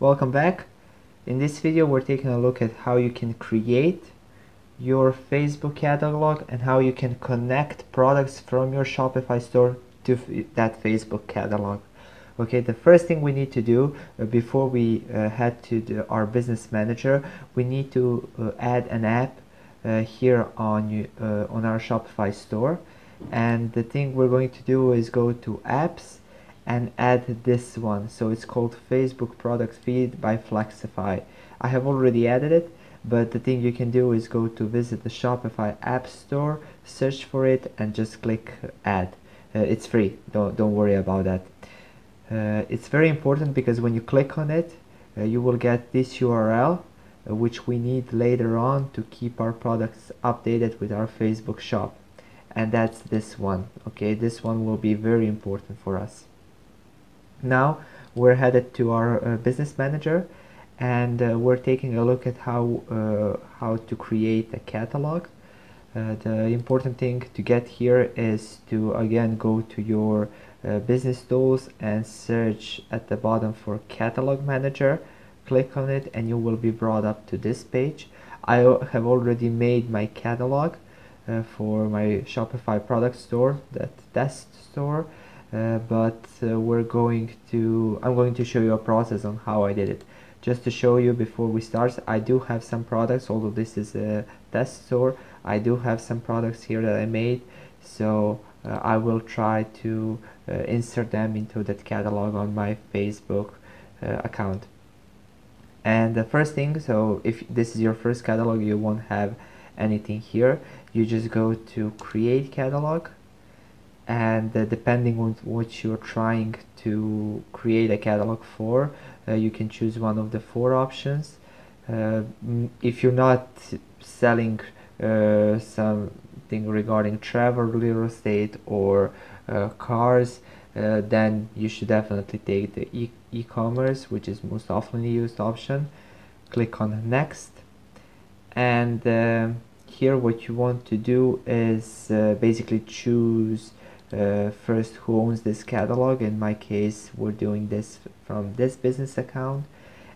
Welcome back. In this video we're taking a look at how you can create your Facebook catalog and how you can connect products from your Shopify store to that Facebook catalog. Okay, the first thing we need to do uh, before we uh, head to the, our business manager, we need to uh, add an app uh, here on, uh, on our Shopify store. And the thing we're going to do is go to apps and add this one. So it's called Facebook product feed by Flexify. I have already added it but the thing you can do is go to visit the Shopify App Store, search for it and just click add. Uh, it's free, don't, don't worry about that. Uh, it's very important because when you click on it, uh, you will get this URL uh, which we need later on to keep our products updated with our Facebook shop. And that's this one, okay? This one will be very important for us. Now. We're headed to our uh, business manager and uh, we're taking a look at how uh, how to create a catalog. The important thing to get here is to again go to your business tools and search at the bottom for catalog manager. Click on it and you will be brought up to this page. I have already made my catalog uh, for my Shopify product store that test store uh, but we're going to I'm going to show you a process on how I did it. Just to show you before we start I do have some products although this is a test store. I do have some products here that I made. So uh, I will try to uh, insert them into that catalog on my Facebook uh, account. And the first thing so if this is your first catalog you won't have anything here. You just go to create catalog and uh, depending on what you're trying to create a catalog for uh, you can choose one of the four options. Uh, if you're not selling uh, something regarding travel real estate or uh, cars uh, then you should definitely take the e-commerce e which is most often used option. Click on next. And here what you want to do is basically choose uh, first who owns this catalog. In my case we're doing this from this business account.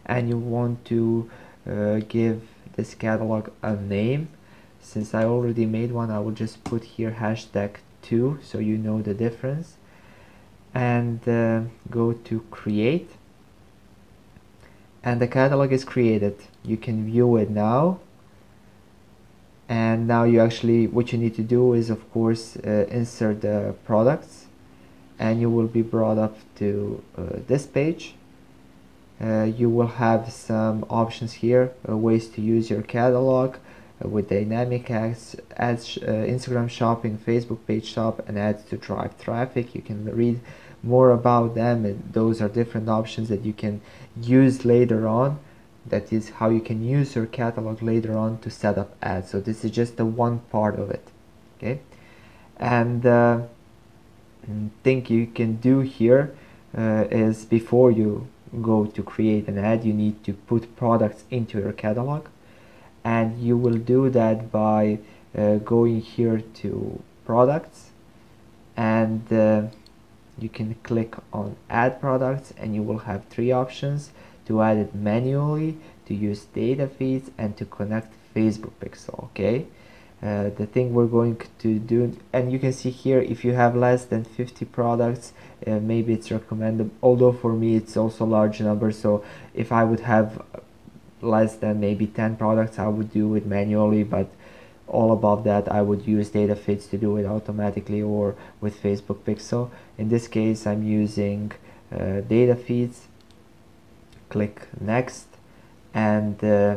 And you want to uh, give this catalog a name. Since I already made one I will just put here hashtag 2 so you know the difference. And uh, go to create. And the catalog is created. You can view it now and now you actually what you need to do is of course uh, insert the products. And you will be brought up to uh, this page. Uh, you will have some options here uh, ways to use your catalog uh, with dynamic ads, ads uh, Instagram shopping Facebook page shop and ads to drive traffic. You can read more about them and those are different options that you can use later on that is how you can use your catalog later on to set up ads. So this is just the one part of it okay? And uh, thing you can do here uh, is before you go to create an ad you need to put products into your catalog. And you will do that by uh, going here to products. And uh, you can click on add products and you will have three options to add it manually, to use data feeds, and to connect Facebook Pixel, okay? Uh, the thing we're going to do, and you can see here, if you have less than 50 products, uh, maybe it's recommended, although for me it's also large number, so if I would have less than maybe 10 products, I would do it manually, but all above that I would use data feeds to do it automatically or with Facebook Pixel. In this case I'm using uh, data feeds click next. And uh,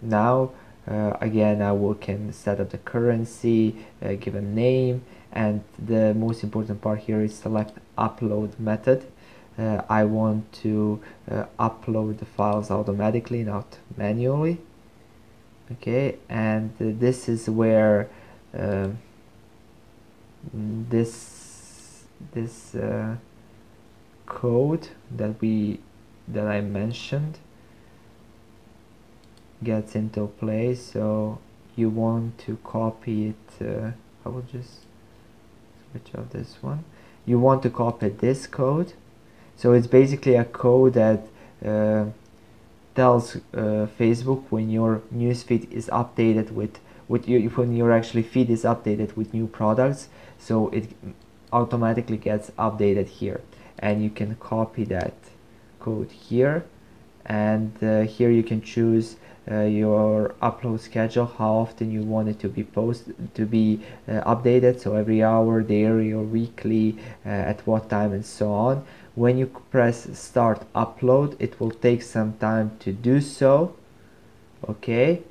now uh, again I will can set up the currency uh, give a name. And the most important part here is select upload method. Uh, I want to uh, upload the files automatically not manually. Okay and this is where uh, this this code that we that I mentioned gets into play so you want to copy it uh, I will just switch off this one. You want to copy this code. So it's basically a code that uh, tells uh, Facebook when your newsfeed is updated with with you when your actually feed is updated with new products. So it automatically gets updated here and you can copy that code here. And uh, here you can choose uh, your upload schedule how often you want it to be posted to be uh, updated. So every hour daily or weekly uh, at what time and so on. When you press start upload it will take some time to do so. Okay?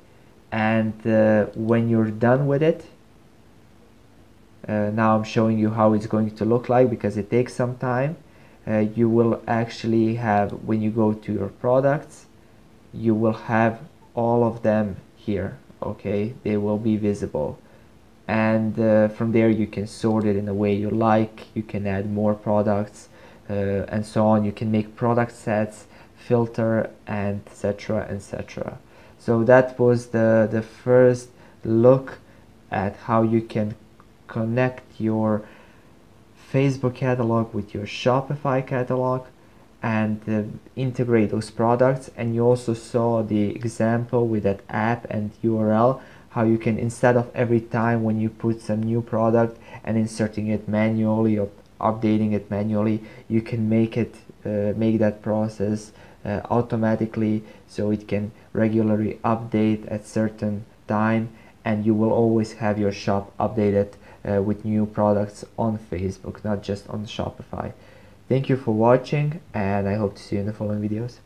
And uh, when you're done with it uh, now I'm showing you how it's going to look like because it takes some time you will actually have when you go to your products you will have all of them here okay? They will be visible. And uh, from there you can sort it in a way you like. You can add more products uh, and so on. You can make product sets filter and etc etc so that was the the first look at how you can connect your Facebook catalog with your Shopify catalog and uh, integrate those products. And you also saw the example with that app and URL how you can instead of every time when you put some new product and inserting it manually or updating it manually you can make it uh, make that process uh, automatically so it can regularly update at certain time and you will always have your shop updated uh, with new products on Facebook, not just on Shopify. Thank you for watching and I hope to see you in the following videos.